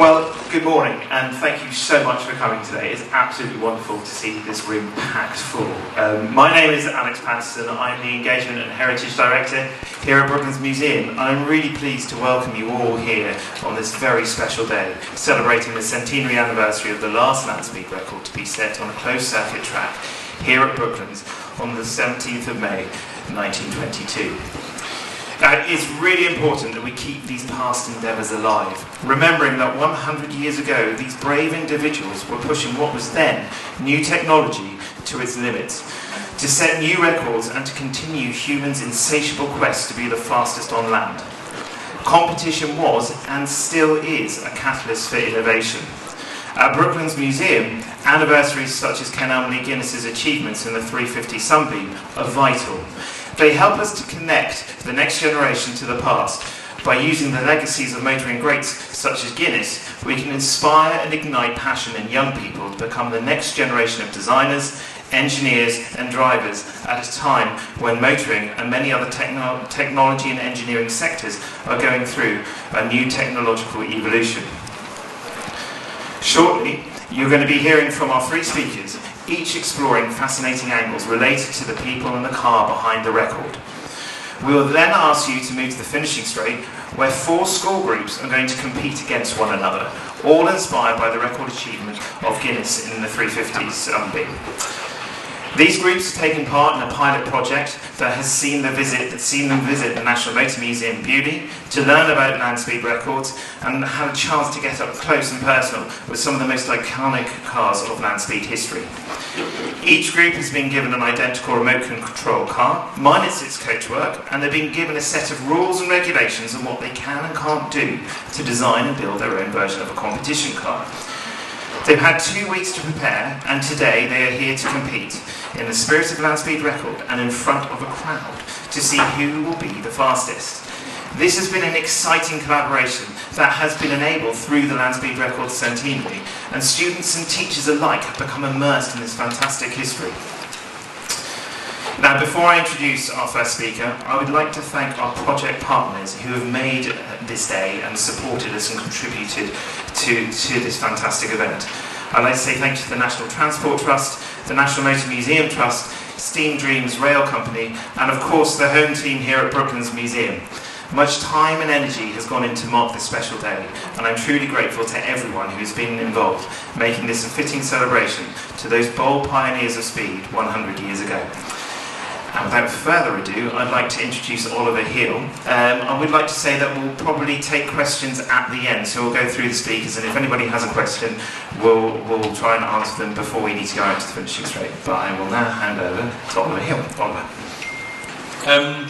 Well, good morning, and thank you so much for coming today. It's absolutely wonderful to see this room packed full. Um, my name is Alex Patterson. I'm the Engagement and Heritage Director here at Brooklands Museum. I'm really pleased to welcome you all here on this very special day, celebrating the centenary anniversary of the last landspeed record to be set on a closed circuit track here at Brooklands on the 17th of May 1922. It's really important that we keep these past endeavours alive, remembering that 100 years ago, these brave individuals were pushing what was then new technology to its limits, to set new records and to continue humans' insatiable quest to be the fastest on land. Competition was, and still is, a catalyst for innovation. At Brooklands Museum, anniversaries such as Kenelm Lee Guinness's achievements in the 350 Sunbeam are vital. They help us to connect the next generation to the past. By using the legacies of motoring greats such as Guinness, we can inspire and ignite passion in young people to become the next generation of designers, engineers, and drivers at a time when motoring and many other techno technology and engineering sectors are going through a new technological evolution. Shortly, you're going to be hearing from our three speakers each exploring fascinating angles related to the people and the car behind the record. We will then ask you to move to the finishing straight, where four school groups are going to compete against one another, all inspired by the record achievement of Guinness in the 350s Sunbeam. These groups have taken part in a pilot project that has seen, the visit, seen them visit the National Motor Museum Beaulieu to learn about land speed records and had a chance to get up close and personal with some of the most iconic cars of land speed history. Each group has been given an identical remote control car, minus its coachwork, and they've been given a set of rules and regulations on what they can and can't do to design and build their own version of a competition car. They've had two weeks to prepare, and today they are here to compete in the spirit of Landspeed Record and in front of a crowd to see who will be the fastest. This has been an exciting collaboration that has been enabled through the Landspeed Record Centenary, and students and teachers alike have become immersed in this fantastic history. Now, before I introduce our first speaker, I would like to thank our project partners who have made uh, this day and supported us and contributed to, to this fantastic event. I'd like to say thank you to the National Transport Trust, the National Motor Museum Trust, Steam Dreams Rail Company, and of course the home team here at Brooklands Museum. Much time and energy has gone into mark this special day, and I'm truly grateful to everyone who's been involved, making this a fitting celebration to those bold pioneers of speed 100 years ago. And without further ado, I'd like to introduce Oliver Heal. Um, I would like to say that we'll probably take questions at the end, so we'll go through the speakers, and if anybody has a question, we'll, we'll try and answer them before we need to go out to the finishing straight. But I will now hand over to Oliver Heal. Oliver. Um,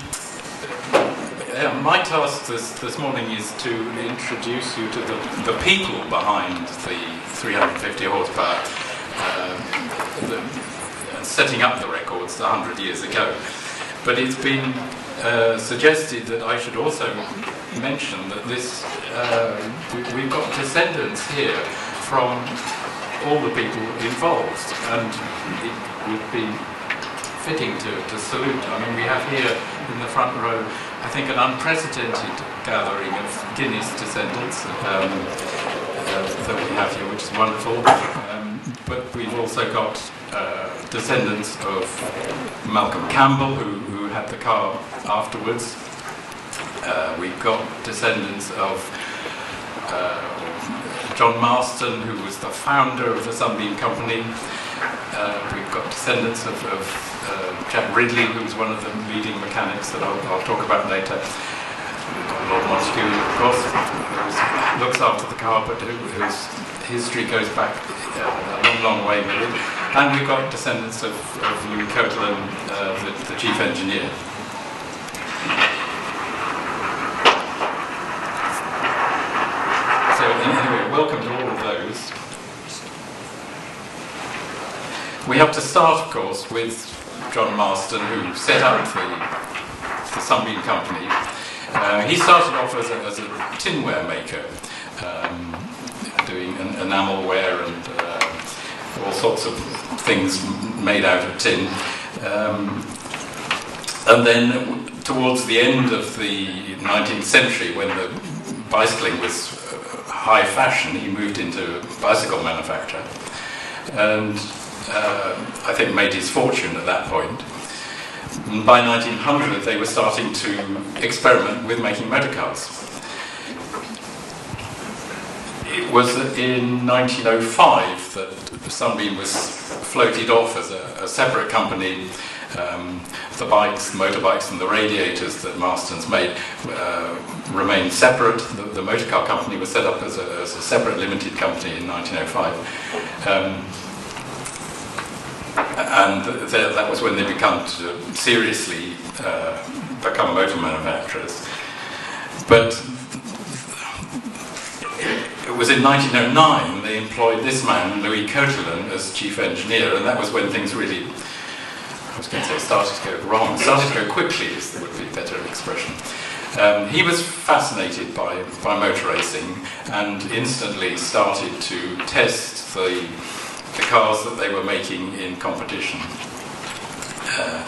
my task this, this morning is to introduce you to the, the people behind the 350 horsepower. Uh, the, setting up the records 100 years ago. But it's been uh, suggested that I should also mention that this uh, we, have got descendants here from all the people involved, and it would be fitting to, to salute. I mean, we have here in the front row, I think, an unprecedented gathering of Guinness descendants um, uh, that we have here, which is wonderful. Um, but we've also got uh, descendants of Malcolm Campbell, who, who had the car afterwards. Uh, we've got descendants of uh, John Marston, who was the founder of the Sunbeam Company. Uh, we've got descendants of, of uh, Jack Ridley, who was one of the leading mechanics that I'll, I'll talk about later. Lord Montagu, of course, who looks after the car, but who, whose history goes back uh, a long, long way it. And we've got descendants of, of Louis Coatalen, uh, the, the chief engineer. So anyway, welcome to all of those. We have to start, of course, with John Marston, who set up the, the Sunbeam Company. Uh, he started off as a, as a tinware maker, um, enamelware and uh, all sorts of things made out of tin. Um, and then towards the end of the 19th century, when the bicycling was uh, high fashion, he moved into bicycle manufacture. And uh, I think made his fortune at that point. And by 1900, they were starting to experiment with making motor cars. It was in 1905 that Sunbeam was floated off as a, a separate company. Um, the bikes, the motorbikes, and the radiators that Marston's made uh, remained separate. The, the, motor car company was set up as a, as a separate limited company in 1905. Um, and th- that was when they to seriously uh, become motor manufacturers. But it was in 1909 they employed this man, Louis Coatalen, as chief engineer, and that was when things really, I was going to say, started to go wrong. Started to go quickly, is would be a better expression. Um, he was fascinated by, by motor racing and instantly started to test the the cars that they were making in competition. Uh,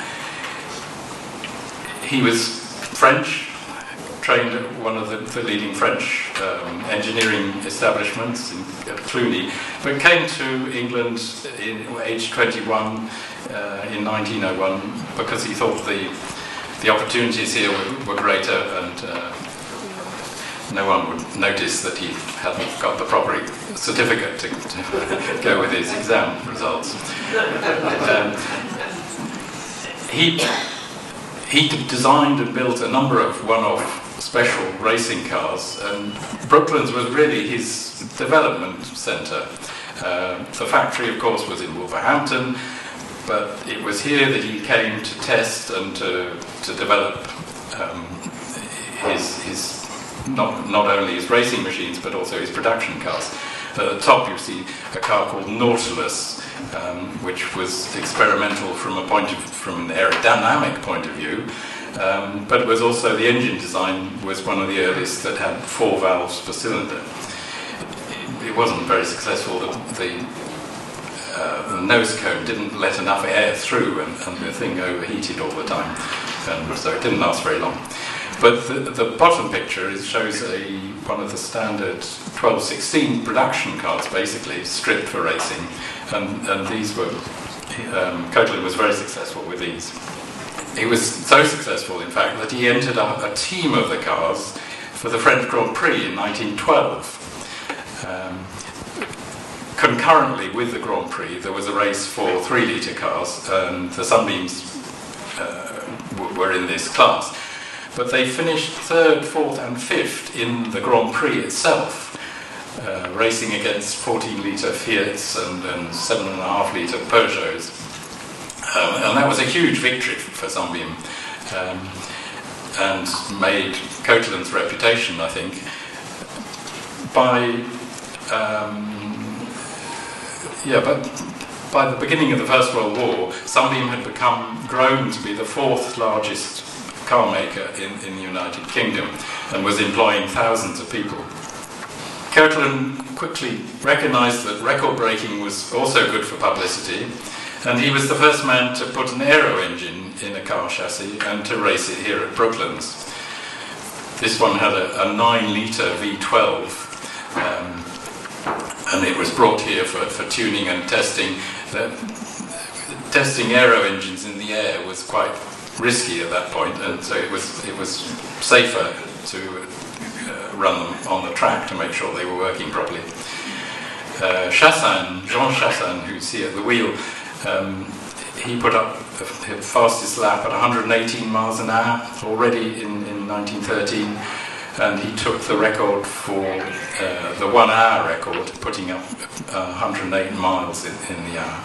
he was French, trained at one of the, the leading French um, engineering establishments in, at Cluny, but came to England in age 21 uh, in 1901 because he thought the the opportunities here were, were greater and uh, no one would notice that he hadn't got the proper certificate to, to go with his exam results. Um, he, he designed and built a number of one-off special racing cars, and Brooklands was really his development centre. Uh, the factory, of course, was in Wolverhampton, but it was here that he came to test and to, to develop um, his, his not, not only his racing machines but also his production cars. At the top you see a car called Nautilus, um, which was experimental from a point of, from an aerodynamic point of view, um, but it was also the engine design was one of the earliest that had four valves per cylinder. It, it wasn't very successful. The, the, uh, the, nose cone didn't let enough air through, and, and the thing overheated all the time, and so it didn't last very long. But the, the bottom picture is, shows a, one of the standard 1216 production cars, basically, stripped for racing. And, and these were, um, was very successful with these. He was so successful, in fact, that he entered a, a team of the cars for the French Grand Prix in 1912. Um, concurrently with the Grand Prix, there was a race for three litre cars, and the Sunbeams uh, were in this class but they finished third, fourth, and fifth in the Grand Prix itself, uh, racing against 14 litre Fiats and, and 7.5 litre Peugeots. Um, and that was a huge victory for Sunbeam um, and made Coatalen's reputation, I think, by. Um, yeah, but by the beginning of the First World War, Sunbeam had become grown to be the fourth largest car maker in, in the United Kingdom and was employing thousands of people. Koechlin quickly recognized that record breaking was also good for publicity, and he was the first man to put an aero engine in a car chassis and to race it here at Brooklands. This one had a, a 9 litre V12, um, and it was brought here for, for tuning and testing. Testing aero engines in the air was quite risky at that point, and so it was it was safer to uh, run them on the track to make sure they were working properly. Uh, Chassagne, Jean Chassagne, who you see at the wheel, um, he put up the fastest lap at 118 miles an hour already in, in 1913, and he took the record for uh, the one hour record, putting up 108 miles in, in the hour.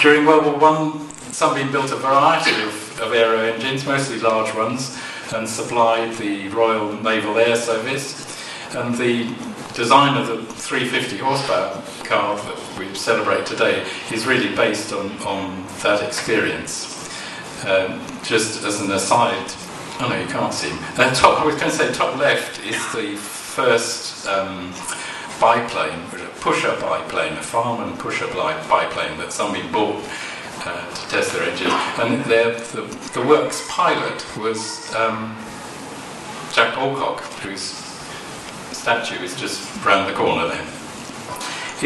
During World War One, Sunbeam built a variety of, of aero engines, mostly large ones, and supplied the Royal Naval Air Service. And the design of the 350 horsepower car that we celebrate today is really based on, on that experience. Um, just as an aside, oh no, you can't see. Uh, top, I was going to say top left is the first um, biplane, a pusher biplane, a Farman pusher biplane that somebody bought uh, to test their engine. And the, the, works pilot was um, Jack Alcock, whose statue is just round the corner there.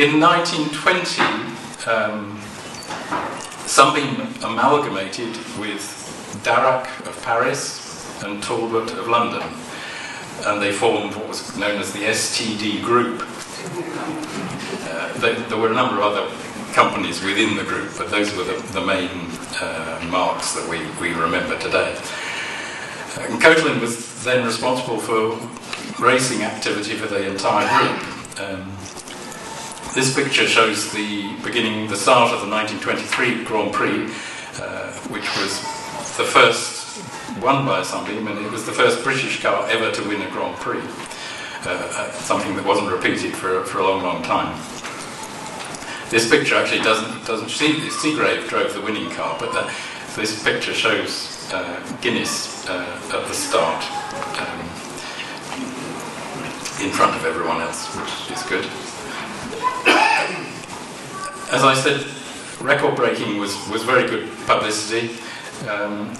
In 1920, um, Sunbeam amalgamated with Darracq of Paris and Talbot of London, and they formed what was known as the STD Group. Uh, they, there were a number of other companies within the group, but those were the, the main uh, marques that we, we remember today. And Coatalen was then responsible for racing activity for the entire group. Um, this picture shows the beginning, the start of the 1923 Grand Prix, uh, which was the first won by a Sunbeam, and it was the first British car ever to win a Grand Prix. Uh, uh, something that wasn't repeated for, for a long, long time. This picture actually doesn't doesn't see Segrave drove the winning car, but the, this picture shows uh, Guinness uh, at the start in front of everyone else, which is good. As I said, record breaking was, was very good publicity. Um,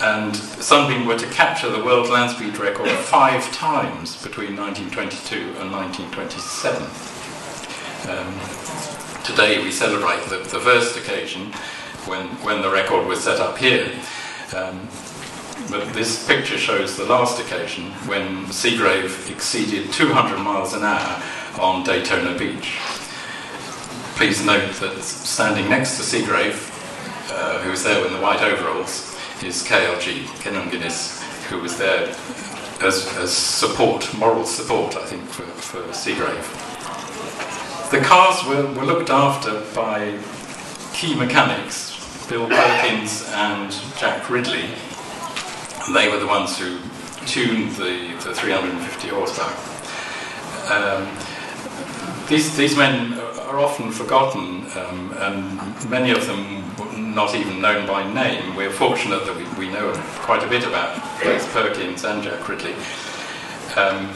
and Sunbeam were to capture the world land speed record five times between 1922 and 1927. Um, today we celebrate the, the, first occasion when, when the record was set up here. Um, but this picture shows the last occasion when Segrave exceeded 200 miles an hour on Daytona Beach. Please note that standing next to Segrave, uh, who was there in the white overalls, is KLG, Kenelm Guinness, who was there as, as support, moral support, I think, for, for Segrave. The cars were, were looked after by key mechanics, Bill Perkins and Jack Ridley. They were the ones who tuned the, the 350 horsepower. Um, these, these men are often forgotten, um, and many of them not even known by name. We're fortunate that we, we know quite a bit about both Perkins and Jack Ridley. Um,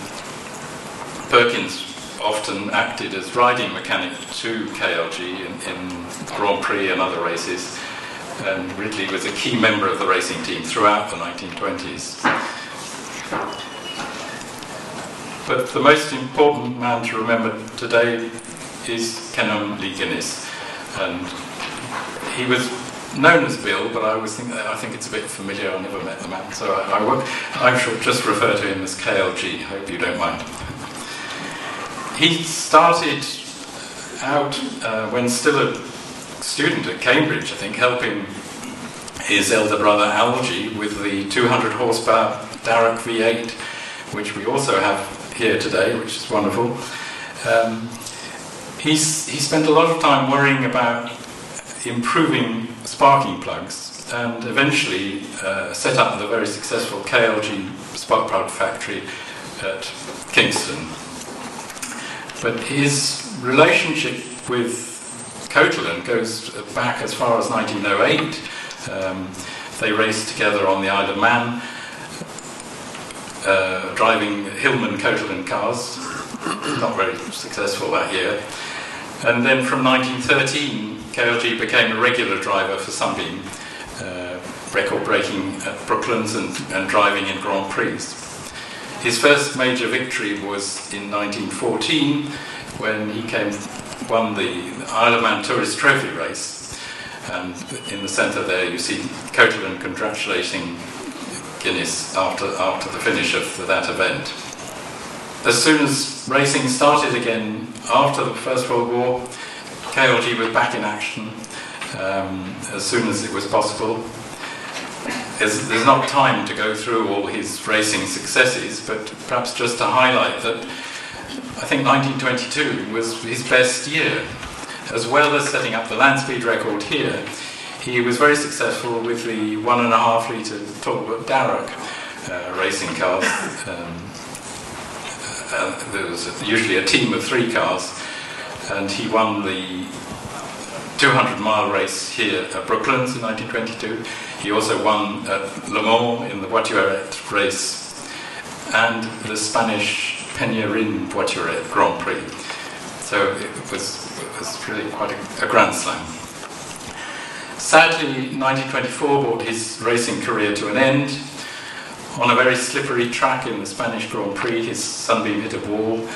Perkins often acted as riding mechanic to KLG in, in Grand Prix and other races, and Ridley was a key member of the racing team throughout the 1920s. But the most important man to remember today is Kenelm Lee Guinness. And he was known as Bill, but I always think I think it's a bit familiar. I never met the man, so I, I, I shall just refer to him as KLG. Hope you don't mind. He started out uh, when still a student at Cambridge, I think, helping his elder brother Algie with the 200 horsepower Darracq V8, which we also have here today, which is wonderful. Um, he spent a lot of time worrying about improving sparking plugs and eventually uh, set up the very successful KLG spark plug factory at Kingston. But his relationship with Coatalen goes back as far as 1908. Um, they raced together on the Isle of Man, uh, driving Hillman Coatalen cars, not very successful that year. And then from 1913, KLG became a regular driver for Sunbeam, uh, record breaking at Brooklands and, and driving in Grand Prix. His first major victory was in 1914 when he came won the Isle of Man Tourist Trophy race. And in the centre there, you see Coatalen congratulating Guinness after, after the finish of that event. As soon as racing started again after the First World War, KLG was back in action um, as soon as it was possible. There's, there's, not time to go through all his racing successes, but perhaps just to highlight that I think 1922 was his best year. As well as setting up the land speed record here, he was very successful with the one and a half litre Talbot Darracq uh, racing cars. Um, uh, there was usually a team of three cars, and he won the 200 mile race here at Brooklands in 1922. He also won at Le Mans in the Voiturette race and the Spanish Penya Rhin Voiturette Grand Prix. So it was, it was really quite a, a grand slam. Sadly, 1924 brought his racing career to an end. on a very slippery track in the Spanish Grand Prix, his sunbeam hit a wall.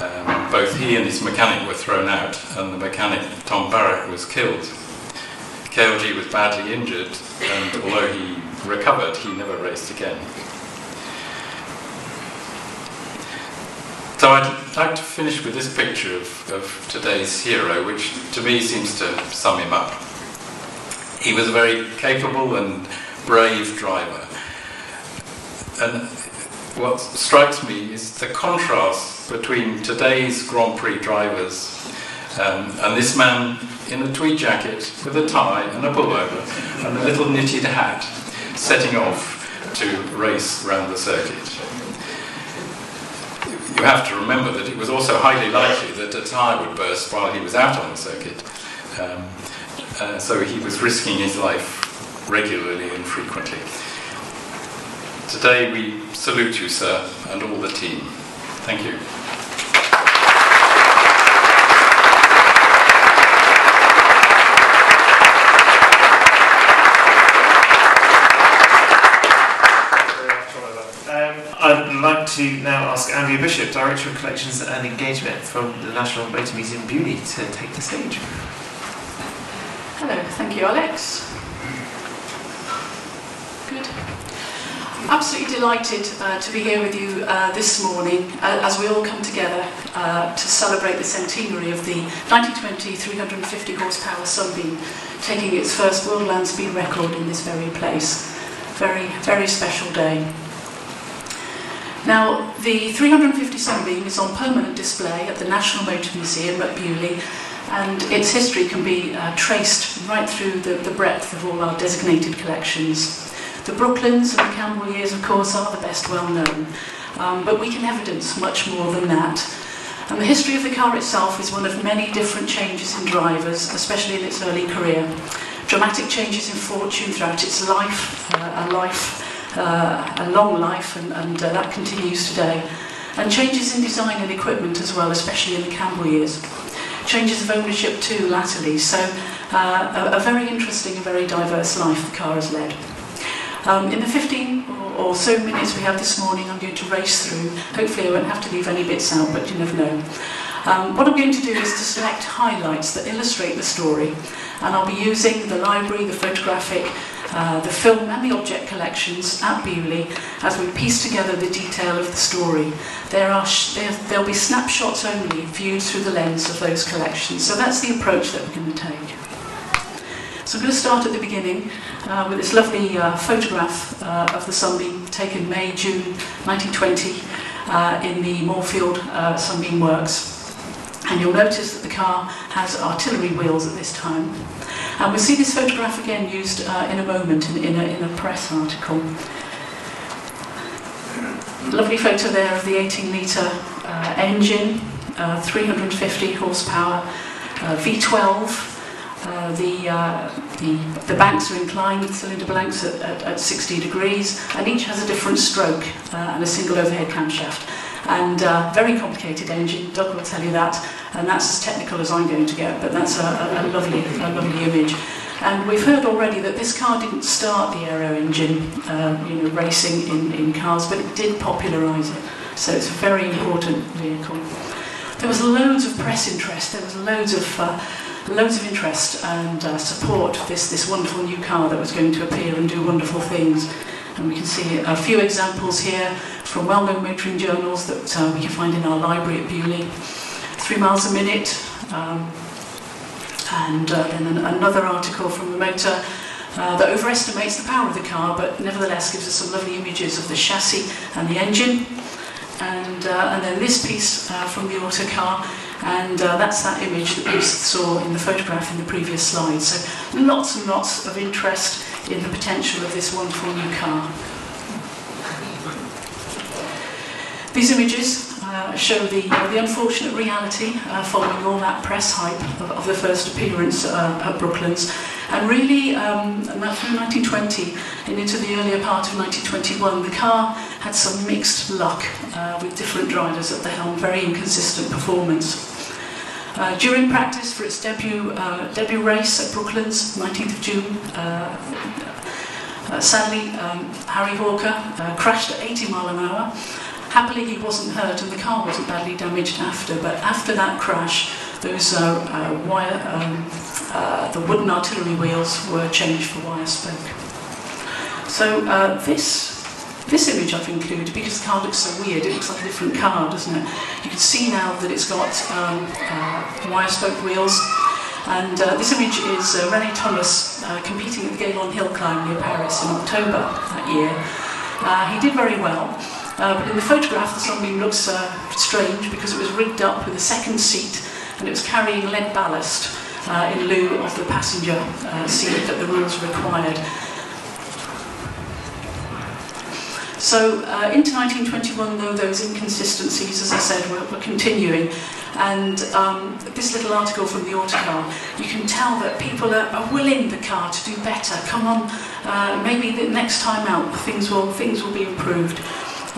Um, both he and his mechanic were thrown out, and the mechanic, Tom Barrett, was killed. KLG was badly injured, and although he recovered, he never raced again. So I'd like to finish with this picture of, of today's hero, which to me seems to sum him up. He was a very capable and brave driver. And what strikes me is the contrast between today's Grand Prix drivers um, and this man in a tweed jacket with a tie and a pullover and a little knitted hat setting off to race round the circuit you have to remember that it was also highly likely that a tyre would burst while he was out on the circuit. Um, uh, so he was risking his life regularly and frequently. Today we salute you, sir, and all the team. Thank you. I'd like to now ask Andrea Bishop, Director of Collections and Engagement from the National Motor Museum Beaulieu, to take the stage. Hello, thank you, Alex. Good. Absolutely delighted uh, to be here with you uh, this morning uh, as we all come together uh, to celebrate the centenary of the 1920 350 horsepower Sunbeam taking its first world land speed record in this very place. Very, very special day. Now, the 350 Sunbeam is on permanent display at the National Motor Museum at Beaulieu, and its history can be uh, traced right through the, the breadth of all our designated collections. The Brooklands and the Campbell years, of course, are the best well known, um, but we can evidence much more than that. And the history of the car itself is one of many different changes in drivers, especially in its early career. Dramatic changes in fortune throughout its life, uh, a life uh, a long life, and, and uh, that continues today. And changes in design and equipment as well, especially in the Campbell years. Changes of ownership too, latterly. So uh, a, a very interesting and very diverse life the car has led. Um, in the 15 or, so minutes we have this morning, I'm going to race through. Hopefully I won't have to leave any bits out, but you never know. Um, what I'm going to do is to select highlights that illustrate the story, and I'll be using the library, the photographic, uh, the film and the object collections at Beaulieu as we piece together the detail of the story. There are there, there'll be snapshots only viewed through the lens of those collections. So that's the approach that we're going to take. So I'm going to start at the beginning uh, with this lovely uh, photograph uh, of the Sunbeam taken May, June 1920 uh, in the Moorfield uh, Sunbeam Works. And you'll notice that the car has artillery wheels at this time. And we'll see this photograph again used uh, in a moment in, in, a, in a press article. Lovely photo there of the 18 litre uh, engine, uh, 350 horsepower, uh, V12. Uh, the, uh, the, the banks are inclined, cylinder blanks at, at, at 60 degrees, and each has a different stroke uh, and a single overhead camshaft. And uh, very complicated engine, Doug will tell you that, and that's as technical as I'm going to get, but that's a, a, a, lovely, a lovely image. And we've heard already that this car didn't start the aero engine, uh, you know, racing in, in cars, but it did popularise it. So it's a very important vehicle. There was loads of press interest. There was loads of uh, loads of interest and uh, support for this this wonderful new car that was going to appear and do wonderful things. And we can see a few examples here from well-known motoring journals that uh, we can find in our library at Beaulieu. Three miles a minute, um, and uh, then an, another article from the motor uh, that overestimates the power of the car, but nevertheless gives us some lovely images of the chassis and the engine. And, uh, and then this piece uh, from the autocar, and uh, that's that image that we saw in the photograph in the previous slide. So lots and lots of interest in the potential of this wonderful new car. These images uh, show the, uh, the unfortunate reality uh, following all that press hype of, of the first appearance uh, at Brooklands. And really, um, through 1920 and into the earlier part of 1921, the car had some mixed luck uh, with different drivers at the helm, very inconsistent performance. Uh, during practice for its debut, uh, debut race at Brooklands, 19th of June, uh, sadly, um, Harry Hawker crashed at 80 mile an hour. Happily, he wasn't hurt and the car wasn't badly damaged after, but after that crash, those uh, uh, wire, um, uh, the wooden artillery wheels were changed for wire spoke. So uh, this this image I've included because the car looks so weird. It looks like a different car, doesn't it? You can see now that it's got um, uh, wire spoke wheels. And uh, this image is René Thomas competing at the Gaillon Hill Climb near Paris in October that year. He did very well, but in the photograph the Sunbeam looks uh, strange because it was rigged up with a second seat and it was carrying lead ballast uh, in lieu of the passenger uh, seat that the rules required. So uh, into 1921, though, those inconsistencies, as I said, were, were continuing. And um, this little article from the Autocar, you can tell that people are, are willing the car to do better. Come on, uh, maybe the next time out things will things will be improved.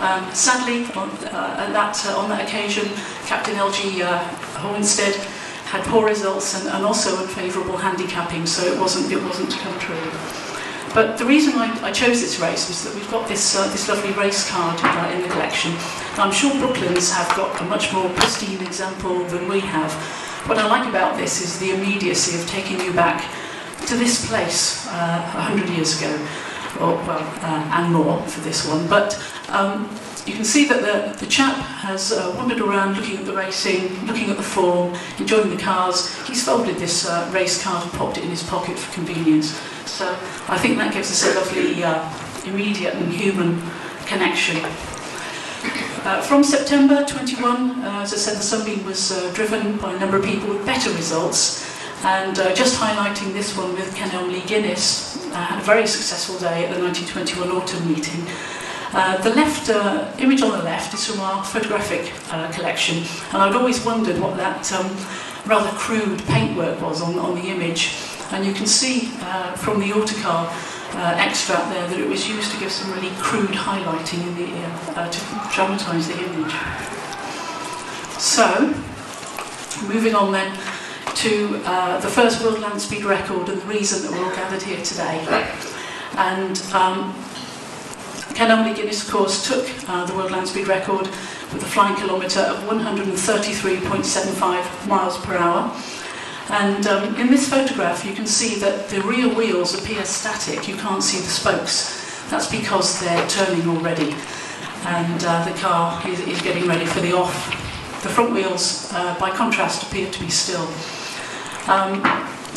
Um, sadly, on, uh, that, uh, on that occasion, Captain LG uh, Hornsted had poor results and, and also unfavourable handicapping, so it wasn't it wasn't to come true. But the reason I, I chose this race is that we've got this, uh, this lovely race card uh, in the collection. I'm sure Brooklands have got a much more pristine example than we have. What I like about this is the immediacy of taking you back to this place uh, 100 years ago, or, well, uh, and more for this one. But um, you can see that the, the chap has uh, wandered around looking at the racing, looking at the form, enjoying the cars. He's folded this uh, race card and popped it in his pocket for convenience. So I think that gives us a lovely uh, immediate and human connection. Uh, from September 21, uh, as I said, the Sunbeam was uh, driven by a number of people with better results. And uh, just highlighting this one with Ken Lee Guinness, uh, had a very successful day at the 1921 autumn meeting. Uh, the left uh, image on the left is from our photographic uh, collection, and I'd always wondered what that um, rather crude paintwork was on, on the image. And you can see uh, from the autocar uh, extract there that it was used to give some really crude highlighting in the uh, to dramatise the image. So, moving on then to uh, the first world land speed record and the reason that we're all gathered here today. And um, Kenelm Lee Guinness, of course, took uh, the world land speed record with a flying kilometre of 133.75 miles per hour. And um, in this photograph, you can see that the rear wheels appear static. You can't see the spokes. That's because they're turning already. And uh, the car is, is getting ready for the off. The front wheels, uh, by contrast, appear to be still. Um,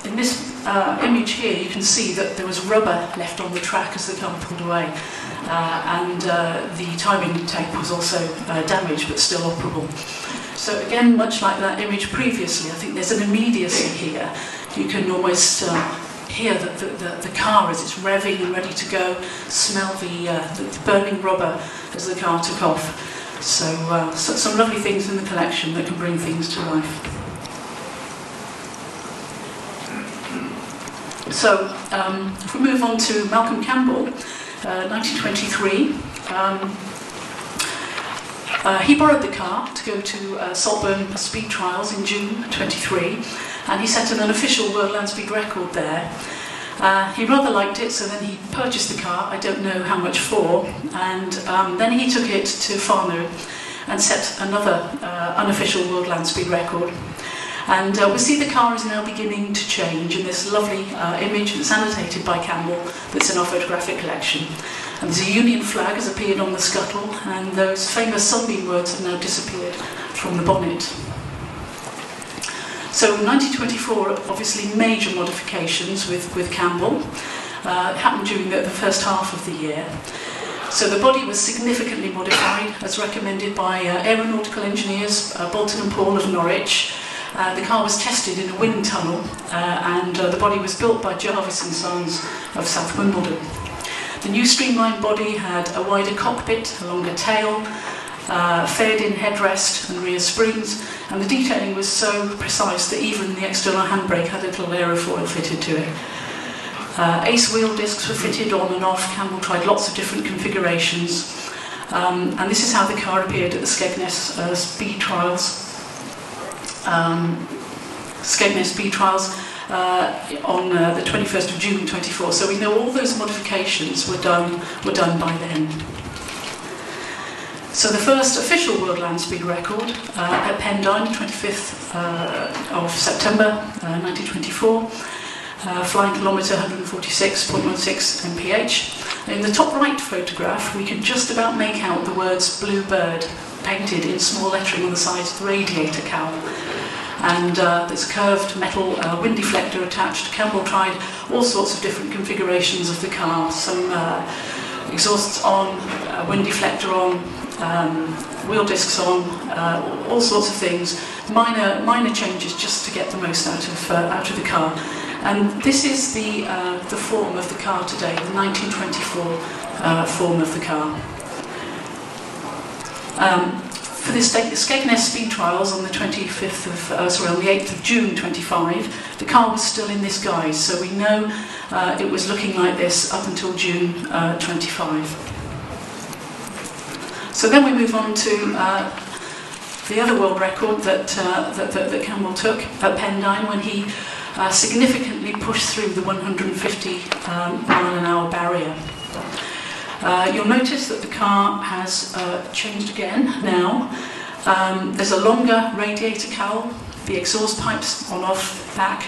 in this uh, image here, you can see that there was rubber left on the track as the car pulled away. Uh, and uh, the timing tape was also uh, damaged, but still operable. So again, much like that image previously, I think there's an immediacy here. You can almost hear the, the, the, car as it's revving and ready to go, smell the, uh, the burning rubber as the car took off. So, uh, so some lovely things in the collection that can bring things to life. So um, if we move on to Malcolm Campbell, uh, 1923, um, uh, he borrowed the car to go to uh, Saltburn Speed Trials in June 23, and he set an unofficial world land speed record there. Uh, he rather liked it, so then he purchased the car, I don't know how much for, and um, then he took it to Fanø and set another uh, unofficial world land speed record. And uh, we see the car is now beginning to change in this lovely uh, image that's annotated by Campbell that's in our photographic collection. And there's a Union flag has appeared on the scuttle, and those famous sunbeam words have now disappeared from the bonnet. So in 1924, obviously major modifications with, with Campbell. Uh, happened during the, the first half of the year. So the body was significantly modified, as recommended by uh, aeronautical engineers uh, Boulton and Paul of Norwich, Uh, the car was tested in a wind tunnel uh, and uh, the body was built by Jarvis and Sons of South Wimbledon. The new streamlined body had a wider cockpit, a longer tail, uh, fared-in headrest and rear springs, and the detailing was so precise that even the external handbrake had a little layer of aerofoil fitted to it. Uh, ace wheel discs were fitted on and off. Campbell tried lots of different configurations. Um, and this is how the car appeared at the Skegness uh, speed trials um, Skegness speed trials. Uh, on uh, the 21st of June 24. So we know all those modifications were done, were done by then. So the first official world land speed record uh, at Pendine, 25th uh, of September uh, 1924, uh, flying kilometre 146.16 mph. In the top right photograph, we can just about make out the words Blue Bird painted in small lettering on the side of the radiator cowl. And uh, there's a curved metal uh, wind deflector attached. Campbell tried all sorts of different configurations of the car. Some exhausts on, wind deflector on, um, wheel discs on, uh, all sorts of things. Minor, minor changes just to get the most out of, uh, out of the car. And this is the, uh, the form of the car today, the 1924 uh, form of the car. Um, for the Skegness speed trials on the 25th of, uh, sorry, on the 8th of June 25, the car was still in this guise, so we know uh, it was looking like this up until June uh, 25. So then we move on to uh, the other world record that, uh, that, that, that Campbell took at Pendine when he uh, significantly pushed through the 150 um, mile an hour barrier. Uh, you'll notice that the car has uh, changed again now. Um, there's a longer radiator cowl, the exhaust pipes on off back.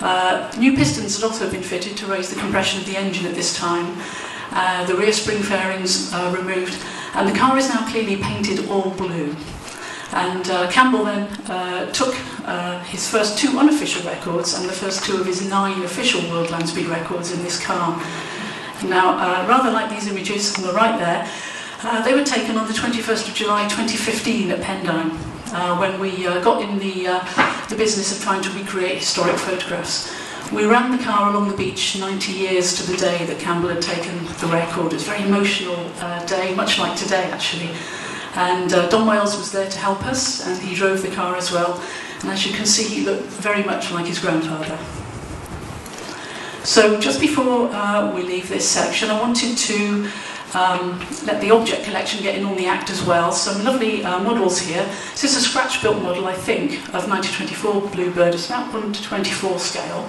Uh, new pistons had also been fitted to raise the compression of the engine at this time. Uh, the rear spring fairings are removed, and the car is now clearly painted all blue. And uh, Campbell then uh, took uh, his first two unofficial records and the first two of his nine official world land speed records in this car. Now, uh, rather like these images on the right there, uh, they were taken on the 21st of July 2015 at Pendine, uh, when we got in the, the business of trying to recreate historic photographs. We ran the car along the beach 90 years to the day that Campbell had taken the record. It was a very emotional uh, day, much like today actually. And uh, Don Wales was there to help us, and he drove the car as well. And as you can see, he looked very much like his grandfather. So just before uh, we leave this section, I wanted to um, let the object collection get in on the act as well. Some lovely uh, models here. This is a scratch-built model, I think, of 1924 Bluebird. It's about 1 to 24 scale.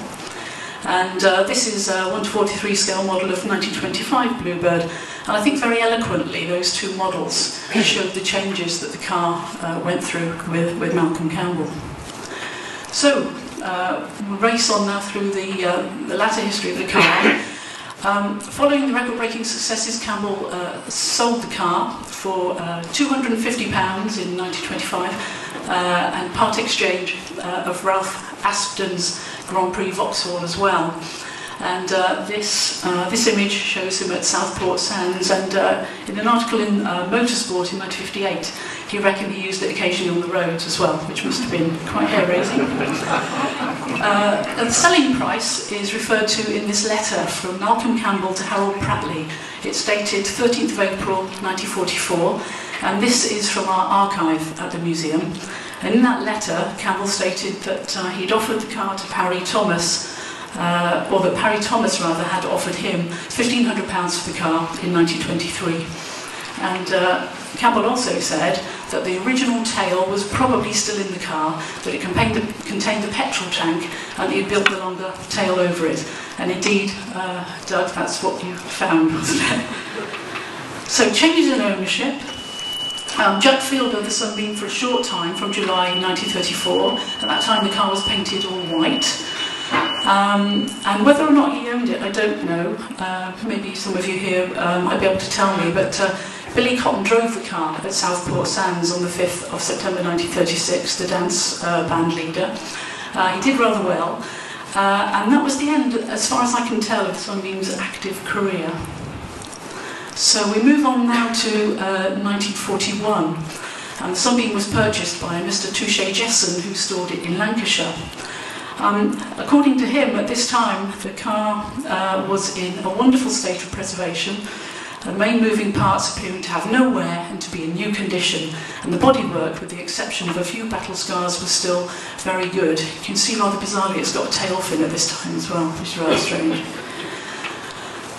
And uh, this is a 1 to 43 scale model of 1925 Bluebird. And I think very eloquently those two models showed the changes that the car uh, went through with, with Malcolm Campbell. So, uh, race on now through the, uh, the latter history of the car. Um, following the record-breaking successes, Campbell uh, sold the car for uh, £250 in 1925 uh, and part exchange uh, of Ralph Aspdon's Grand Prix Vauxhall as well. And uh, this, uh, this image shows him at Southport Sands and uh, in an article in uh, Motorsport in 1958 he reckoned he used it occasionally on the roads as well, which must have been quite hair-raising. Uh, the selling price is referred to in this letter from Malcolm Campbell to Harold Pratley. It's dated 13th of April 1944 and this is from our archive at the museum. And in that letter, Campbell stated that uh, he'd offered the car to Parry Thomas uh, or that Parry Thomas rather had offered him £1,500 for the car in 1923. And uh, Campbell also said that the original tail was probably still in the car, but it contained the, contained the petrol tank and he'd built the longer tail over it. And indeed, uh, Doug, that's what you found, wasn't it? So changes in ownership. Um, Jack Fielder, the Sunbeam, for a short time from July 1934. At that time, the car was painted all white. Um, and whether or not he owned it, I don't know. Uh, maybe some of you here um, might be able to tell me. But uh, Billy Cotton drove the car at Southport Sands on the 5th of September 1936, the dance uh, band leader. Uh, he did rather well. Uh, and that was the end, as far as I can tell, of Sunbeam's active career. So we move on now to uh, 1941. And the Sunbeam was purchased by Mr. Touche Jessen, who stored it in Lancashire. Um, according to him, at this time, the car uh, was in a wonderful state of preservation, the main moving parts appearing to have no wear and to be in new condition, and the bodywork, with the exception of a few battle scars, was still very good. You can see rather bizarrely it's got a tail fin at this time as well, which is rather strange.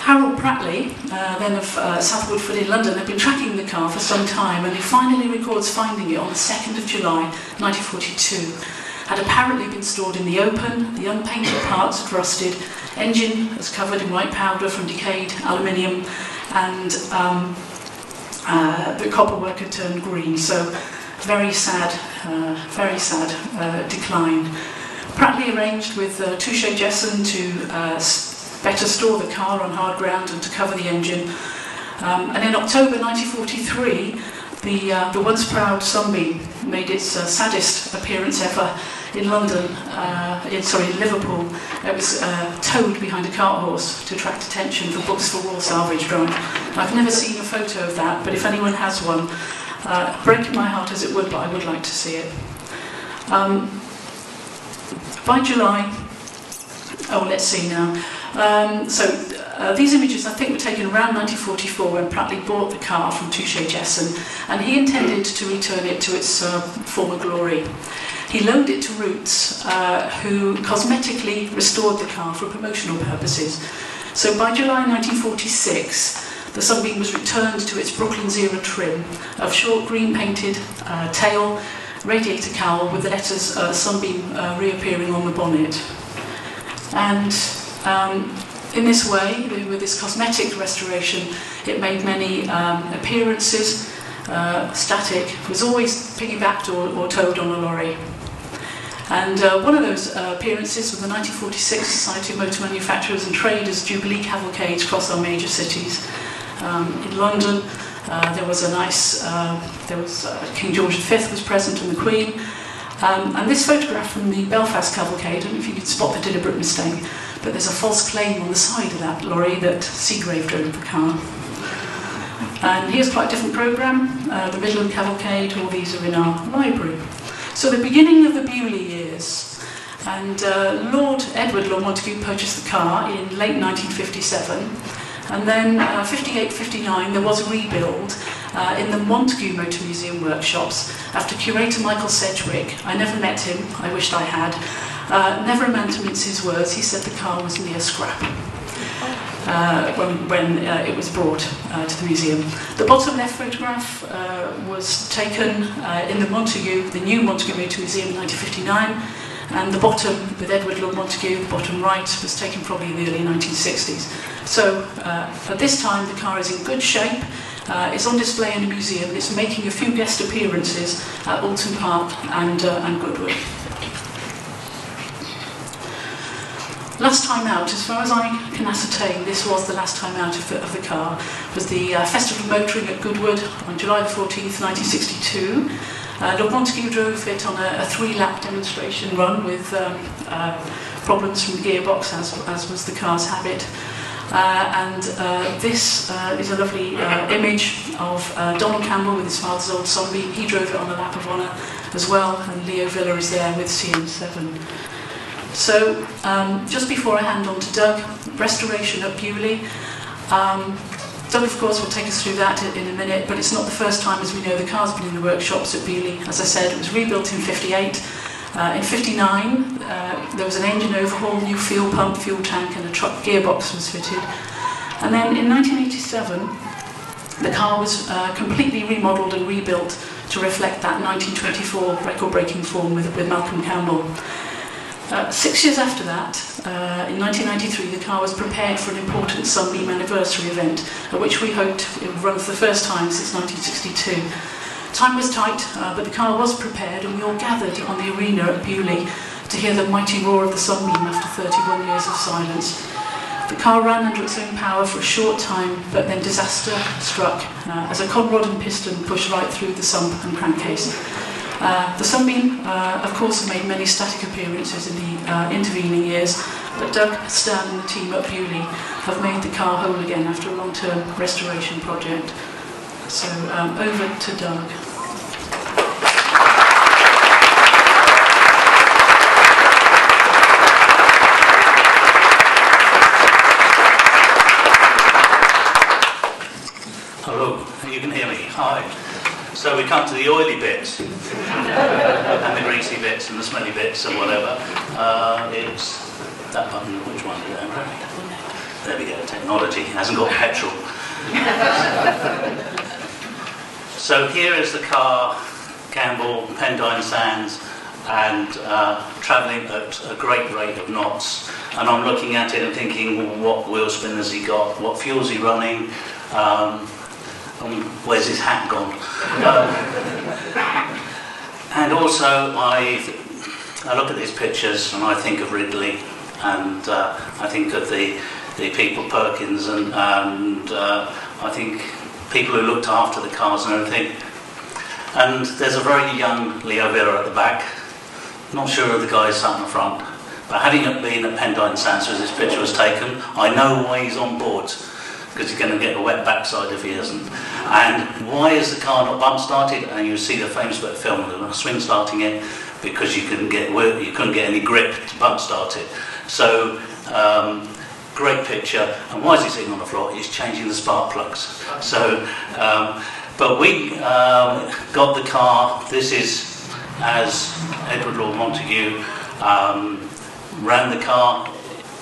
Harold Pratley, uh, then of uh, South Woodford in London, had been tracking the car for some time and he finally records finding it on the 2nd of July 1942 had apparently been stored in the open, the unpainted parts had rusted, engine was covered in white powder from decayed aluminium, and um, uh, the copperwork had turned green. So very sad, uh, very sad uh, decline. Pratley arranged with uh, Touche Jessen to better store the car on hard ground and to cover the engine. Um, and in October 1943, the, uh, the once proud Sunbeam made its uh, saddest appearance ever in London, uh, in, sorry, in Liverpool. It was uh, towed behind a cart horse to attract attention for Books for War Salvage Drive. I've never seen a photo of that, but if anyone has one, uh, breaking my heart as it would, but I would like to see it. Um, by July, oh, let's see now. Um, so uh, these images, I think, were taken around 1944 when Prattley bought the car from Touche Jessen, and he intended to return it to its uh, former glory. He loaned it to Rootes, uh, who cosmetically restored the car for promotional purposes. So by July 1946, the Sunbeam was returned to its Brooklands era trim of short green painted uh, tail, radiator cowl with the letters uh, Sunbeam uh, reappearing on the bonnet. And um, in this way, with this cosmetic restoration, it made many um, appearances. Uh, static was always piggybacked or, or towed on a lorry. And uh, one of those uh, appearances was the 1946 Society of Motor Manufacturers and Traders Jubilee Cavalcade across our major cities. Um, in London, uh, there was a nice, uh, there was uh, King George V was present and the Queen. Um, and this photograph from the Belfast Cavalcade, I don't know if you could spot the deliberate mistake, but there's a false claim on the side of that lorry that Segrave drove the car. And here's quite a different programme, uh, the Midland Cavalcade, all these are in our library. So the beginning of the Beaulieu years, and uh, Lord Edward Lord Montagu purchased the car in late 1957, and then 58-59 uh, there was a rebuild uh, in the Montagu Motor Museum workshops after curator Michael Sedgwick. I never met him, I wished I had. Uh, never a man to mince his words, he said the car was near scrap. Uh, when, when uh, it was brought uh, to the museum. The bottom left photograph uh, was taken uh, in the Montagu, the new Montagu Motor Museum in 1959, and the bottom with Edward Lord Montagu, the bottom right, was taken probably in the early 1960s. So uh, at this time the car is in good shape, it's on display in the museum, it's making a few guest appearances at Oulton Park and, and Goodwood. Last time out, as far as I can ascertain, this was the last time out of the, of the car, was the uh, Festival of Motoring at Goodwood on July the 14th, 1962. Uh, Lord Montagu drove it on a, a three-lap demonstration run with um, uh, problems from the gearbox, as, as was the car's habit. Uh, and uh, this uh, is a lovely uh, image of uh, Donald Campbell with his father's old Sunbeam. He drove it on the lap of honour as well, and Leo Villa is there with CM7. So um, just before I hand on to Doug, restoration at Beaulieu. Um, Doug, of course, will take us through that in a minute, but it's not the first time, as we know, the car's been in the workshops at Beaulieu. As I said, it was rebuilt in 58. Uh, in 59, uh, there was an engine overhaul, new fuel pump, fuel tank, and a truck gearbox was fitted. And then in 1987, the car was uh, completely remodeled and rebuilt to reflect that 1924 record-breaking form with, with Malcolm Campbell. Uh, six years after that, uh, in 1993, the car was prepared for an important Sunbeam anniversary event, at which we hoped it would run for the first time since 1962. Time was tight, uh, but the car was prepared, and we all gathered on the arena at Beaulieu to hear the mighty roar of the Sunbeam after 31 years of silence. The car ran under its own power for a short time, but then disaster struck uh, as a conrod and piston pushed right through the sump and crankcase. Uh, the Sunbeam, uh, of course, made many static appearances in the uh, intervening years, but Doug, Stan and the team at Beaulieu have made the car whole again after a long-term restoration project. So um, over to Doug. Hello, you can hear me. Hi. So we come to the oily bits, and the greasy bits, and the smelly bits, and whatever. Uh, it's that button, which one? There we go, technology. Hasn't got petrol. so here is the car, Campbell, Pendine Sands, and uh, travelling at a great rate of knots. And I'm looking at it and thinking, what wheel spin has he got? What fuel's he running? Um, where's his hat gone? Um, and also, I, I look at these pictures and I think of Ridley, and uh, I think of the, the people Perkins, and, and uh, I think people who looked after the cars and everything. And there's a very young Leo Villa at the back. Not sure of the guy sat in the front. But having been at Pendine Sands as this picture was taken, I know why he's on board because he's going to get a wet backside if he isn't. And why is the car not bump started? And you see the famous bit of film the swing starting it because you couldn't get you couldn't get any grip to bump start it. So um, great picture. And why is he sitting on the floor? He's changing the spark plugs. So, um, but we um, got the car. This is as Edward Lord Montagu um, ran the car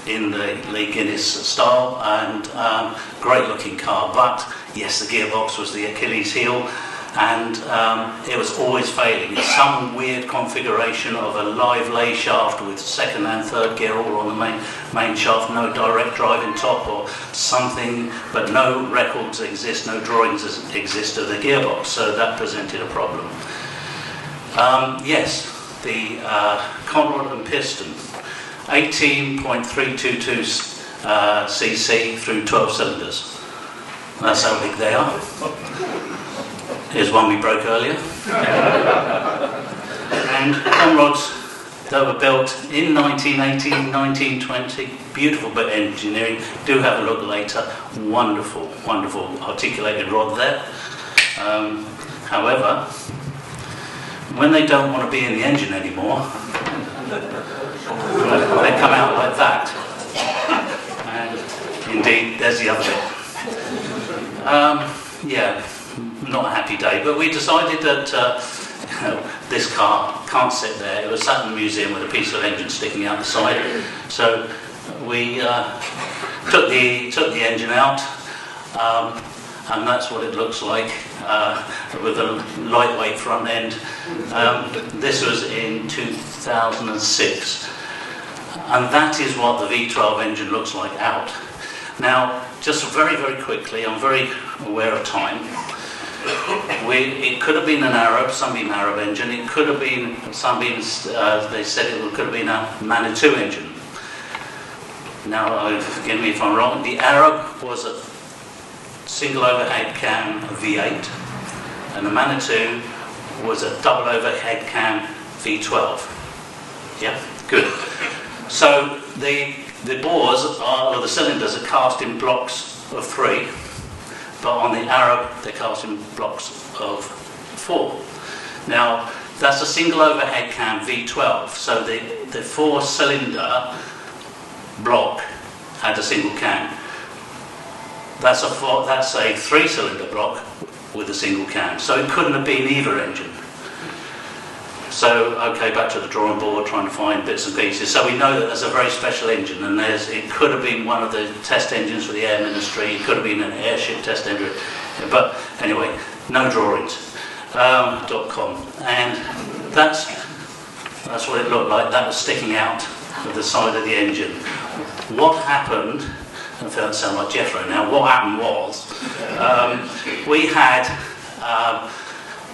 in the Lee Guinness style and um, great looking car. But yes, the gearbox was the Achilles heel and um, it was always failing. It's some weird configuration of a live lay shaft with second and third gear all on the main, main shaft, no direct drive in top or something, but no records exist, no drawings exist of the gearbox, so that presented a problem. Um, yes, the uh, Conrod and piston 18.322 uh, cc through 12 cylinders. That's how big they are. Here's one we broke earlier. and Conrods that were built in 1918, 1920. Beautiful bit of engineering. Do have a look later. Wonderful, wonderful articulated rod there. Um, however, when they don't want to be in the engine anymore, they come out like that. And indeed, there's the other bit. Um, yeah, not a happy day, but we decided that uh, this car can't sit there. It was sat in the museum with a piece of engine sticking out the side. So we uh, took the took the engine out, um, and that's what it looks like uh, with a lightweight front end. Um, this was in 2006. And that is what the V12 engine looks like out. Now, just very, very quickly, I'm very aware of time. We, it could have been an Arab, Sunbeam Arab engine. It could have been Sunbeam, uh, they said it could have been a Manitou engine. Now, uh, forgive me if I'm wrong. The Arab was a single overhead cam V8, and the Manitou was a double overhead cam V12. Yeah, good. So the, the bores are, or the cylinders are cast in blocks of three, but on the Arab they're cast in blocks of four. Now that's a single overhead cam V12, so the, the four cylinder block had a single cam. That's a, four, that's a three cylinder block with a single cam, so it couldn't have been either engine. So, okay, back to the drawing board, trying to find bits and pieces. So we know that there's a very special engine, and there's it could have been one of the test engines for the Air Ministry, it could have been an airship test engine, but anyway, no drawings. Um, .com, and that's that's what it looked like. That was sticking out of the side of the engine. What happened? I feel sound like Jethro now. What happened was um, we had. Um,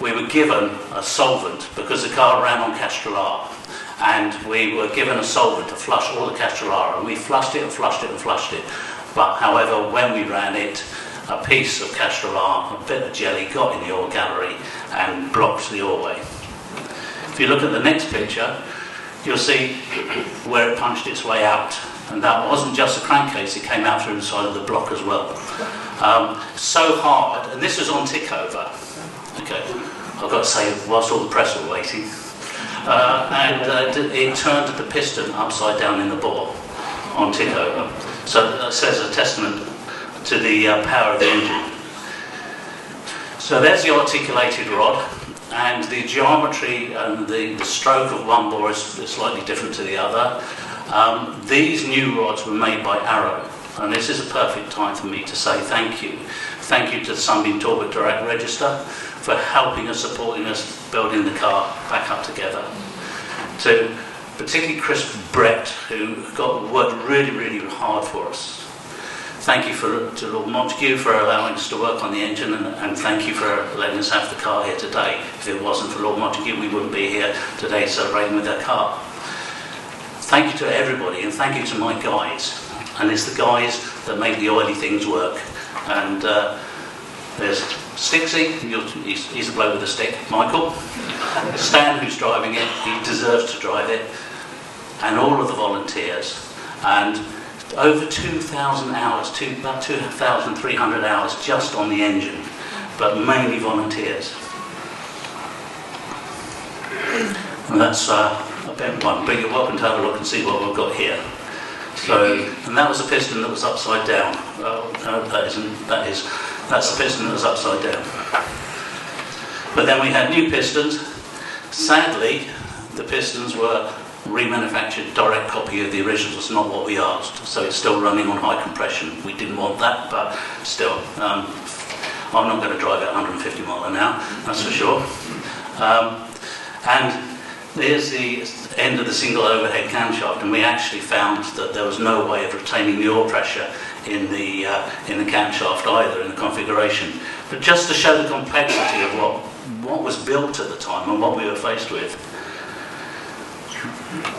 we were given a solvent because the car ran on Castrol R and we were given a solvent to flush all the Castrol R and we flushed it and flushed it and flushed it. But however, when we ran it, a piece of Castrol R, a bit of jelly got in the oil gallery and blocked the oilway. If you look at the next picture, you'll see where it punched its way out. And that wasn't just a crankcase, it came out through the side of the block as well. Um, so hard, and this was on tick over. Okay, I've got to say, whilst all the press were waiting, uh, and uh, it turned the piston upside down in the bore on tickover. So that says a testament to the uh, power of the engine. So there's the articulated rod, and the geometry and the, the stroke of one bore is slightly different to the other. Um, these new rods were made by Arrow, and this is a perfect time for me to say thank you. Thank you to the Sunbeam Talbot Darracq Register for helping us, supporting us, building the car back up together. to particularly Chris Brett, who got worked really, really hard for us. Thank you for, to Lord Montagu for allowing us to work on the engine, and, and thank you for letting us have the car here today. If it wasn't for Lord Montagu, we wouldn't be here today celebrating with our car. Thank you to everybody, and thank you to my guys. And it's the guys that make the oily things work. And uh, there's Stixie, he's, he's a bloke with a stick, Michael. Stan, who's driving it, he deserves to drive it. And all of the volunteers. And over 2,000 hours, two, about 2,300 hours just on the engine, but mainly volunteers. And that's uh, a bit one, but you're welcome to have a look and see what we've got here. So, and that was a piston that was upside down. That isn't, that is, that's the piston that was upside down. But then we had new pistons. Sadly, the pistons were remanufactured direct copy of the original. It's not what we asked, so it's still running on high compression. We didn't want that, but still, um, I'm not going to drive at 150 mile an hour, that's for sure. Um, and there's the end of the single overhead camshaft, and we actually found that there was no way of retaining the oil pressure in the uh, in the camshaft either in the configuration. But just to show the complexity of what what was built at the time and what we were faced with.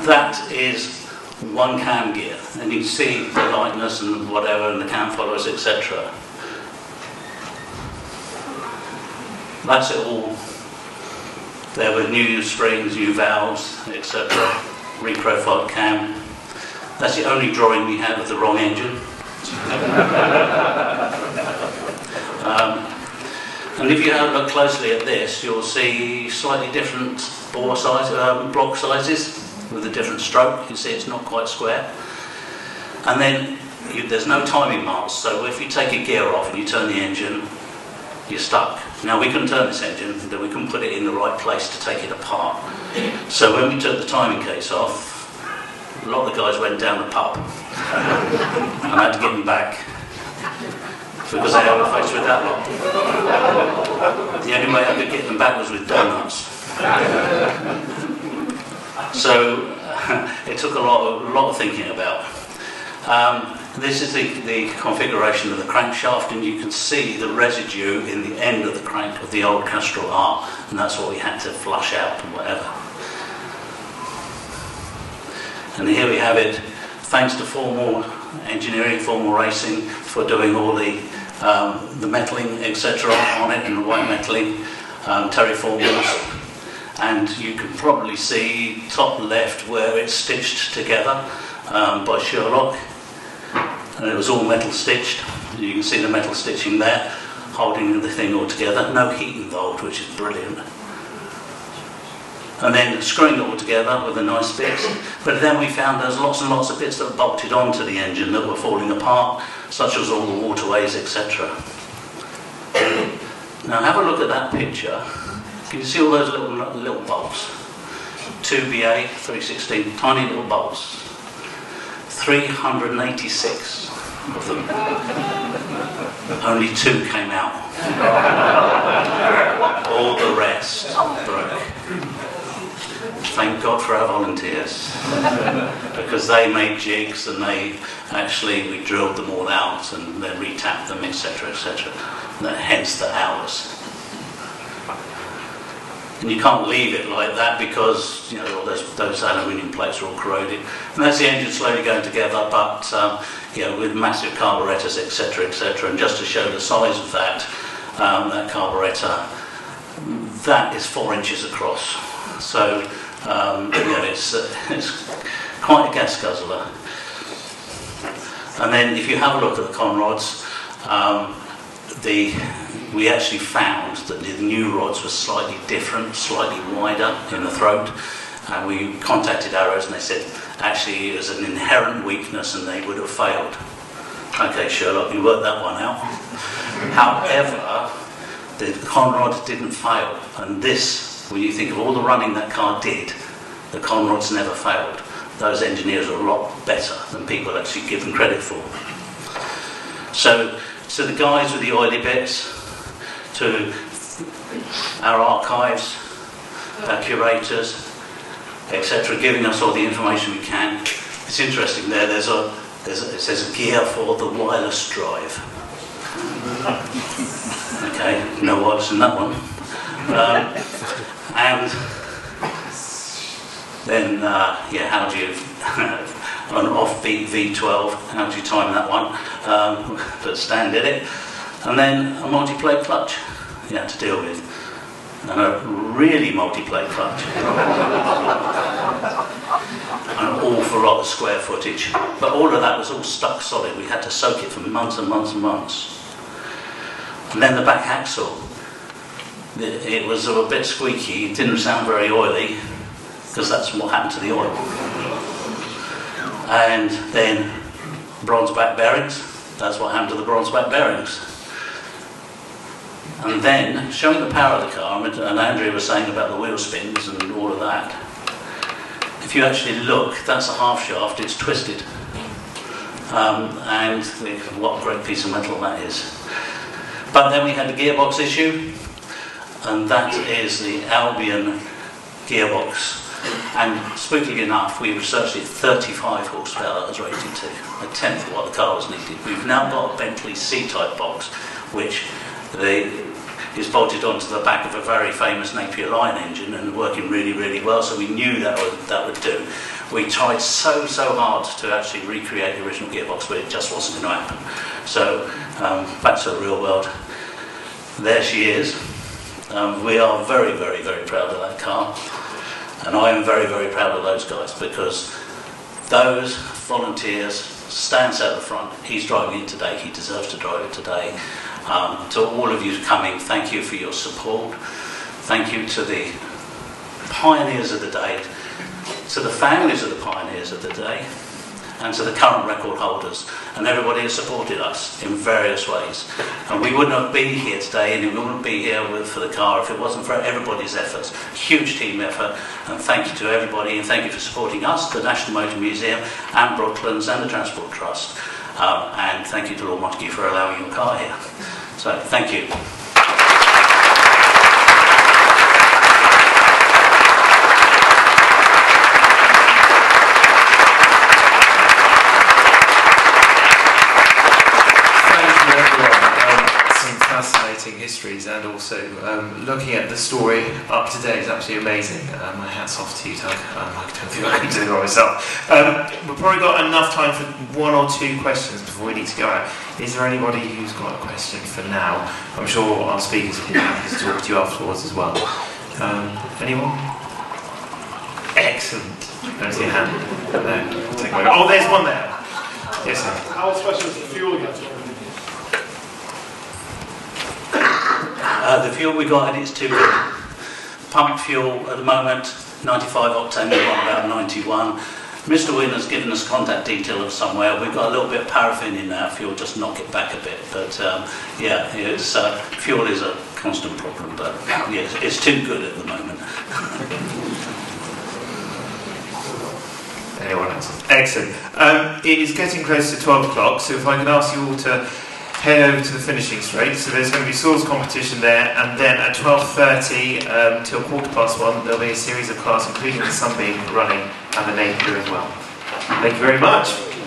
That is one cam gear, and you see the lightness and whatever, and the cam followers, etc. That's it all. There were new springs, new valves, etc. Reprofiled cam. That's the only drawing we had of the wrong engine. um, and if you have a look closely at this, you'll see slightly different bore size, um, block sizes with a different stroke. You see it's not quite square. And then you, there's no timing marks, so if you take a gear off and you turn the engine, you're stuck. Now we couldn't turn this engine, we couldn't put it in the right place to take it apart. So when we took the timing case off, a lot of the guys went down the pub. and I had to get them back because they were faced with that lot. The only way I could get them back was with donuts. So it took a lot of, a lot of thinking about. Um, this is the, the configuration of the crankshaft, and you can see the residue in the end of the crank of the old Castrol R, and that's what we had to flush out and whatever. And here we have it, thanks to formal engineering, formal racing, for doing all the um, the metaling, etc., on it, and white metaling, um, Terry formals, and you can probably see top left where it's stitched together um, by Sherlock and it was all metal stitched. You can see the metal stitching there holding the thing all together. No heat involved which is brilliant. And then screwing it all together with a nice bits but then we found there's lots and lots of bits that bolted onto the engine that were falling apart such as all the waterways etc now have a look at that picture. Can you see all those little little bolts? 2BA 316, tiny little bolts. 386 of them. Only two came out. all the rest broke. Thank God for our volunteers. because they made jigs and they actually, we drilled them all out and then retapped them, etc., etc. Hence the hours. And you can't leave it like that because you know all those, those aluminium plates are all corroded. And that's the engine slowly going together, but um, you know with massive carburetors, etc., etc. And just to show the size of that, um, that carburetor, that is four inches across. So um, you know it's uh, it's quite a gas guzzler. And then if you have a look at the conrods, um, the we actually found that the new rods were slightly different, slightly wider in the throat. And we contacted Arrows and they said actually it was an inherent weakness and they would have failed. Okay, Sherlock, you worked that one out. However, the conrod didn't fail. And this, when you think of all the running that car did, the conrods never failed. Those engineers are a lot better than people actually give them credit for. So, so the guys with the oily bits, to our archives, our curators, etc., giving us all the information we can. It's interesting there, there's a, there's a, it says gear for the wireless drive. Okay, no wireless in that one. Um, and then, uh, yeah, how do you, an offbeat V12, how do you time that one? Um, but Stan did it. And then a multi-plate clutch you had to deal with. And a really multi-plate clutch. an awful lot of square footage. But all of that was all stuck solid. We had to soak it for months and months and months. And then the back axle. It, it was a bit squeaky. It didn't sound very oily because that's what happened to the oil. And then bronze back bearings. That's what happened to the bronze back bearings. And then, showing the power of the car, and Andrea was saying about the wheel spins and all of that, if you actually look, that's a half shaft, it's twisted. Um, and what a great piece of metal that is. But then we had the gearbox issue, and that is the Albion gearbox. And spookily enough, we researched it 35 horsepower as rated to, a tenth of what the car was needed. We've now got a Bentley C-type box, which they is bolted onto the back of a very famous Napier Lion engine and working really, really well. So we knew that would, that would do. We tried so, so hard to actually recreate the original gearbox, but it just wasn't going to happen. So um, back to the real world. There she is. Um, we are very, very, very proud of that car. And I am very, very proud of those guys because those volunteers stands out the front. He's driving it today. He deserves to drive it today. Um, to all of you coming, thank you for your support. Thank you to the pioneers of the day, to the families of the pioneers of the day, and to the current record holders, and everybody has supported us in various ways. And we would not have been here today, and we wouldn't be here with, for the car if it wasn't for everybody's efforts. Huge team effort, and thank you to everybody, and thank you for supporting us, the National Motor Museum, and Brooklands, and the Transport Trust. Um, and thank you to Lord Montagu for allowing your car here. So, thank you. fascinating histories and also um, looking at the story up to date is absolutely amazing. Uh, my hat's off to you, Doug. Um, I don't think I can do it myself. Um, we've probably got enough time for one or two questions before we need to go out. Is there anybody who's got a question for now? I'm sure our speakers will be happy to talk to you afterwards as well. Um, anyone? Excellent. Don't see a hand. No. Oh, there's one there. Yes, sir. How special is the fuel again? Uh, the fuel we got in it's too good. Pump fuel at the moment, 95 octane, we've got about 91. Mr. Wynn has given us contact detail of somewhere. We've got a little bit of paraffin in our fuel, just knock it back a bit. But um, yeah, it's, uh, fuel is a constant problem, but yeah, it's, it's too good at the moment. Anyone else? Excellent. Um, it is getting close to 12 o'clock, so if I could ask you all to head over to the finishing straight. So there's going to be swords competition there, and then at 12.30 um, till quarter past one, there'll be a series of cars, including the Sunbeam running and the Napier as well. Thank you very much.